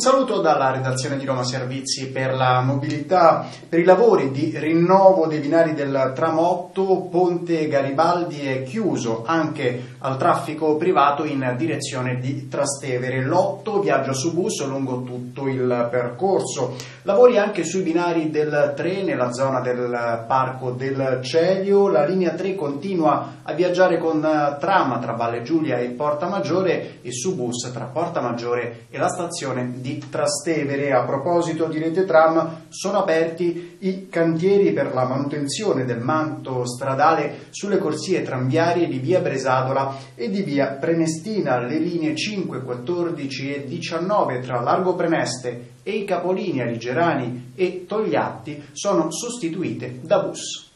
saluto dalla redazione di Roma Servizi per la mobilità, per i lavori di rinnovo dei binari del tram 8, Ponte Garibaldi è chiuso anche al traffico privato in direzione di Trastevere. L'8 viaggia su bus lungo tutto il percorso. Lavori anche sui binari del 3 nella zona del Parco del Celio. La linea 3 continua a viaggiare con tram tra Valle Giulia e Porta Maggiore e su bus tra Porta Maggiore e la stazione di Trastevere. A proposito di rete tram, sono aperti i cantieri per la manutenzione del manto stradale sulle corsie tranviarie di via Bresadola e di via Prenestina. Le linee 5, 14 e 19 tra Largo Preneste e i capolinea di Gerani e Togliatti sono sostituite da bus.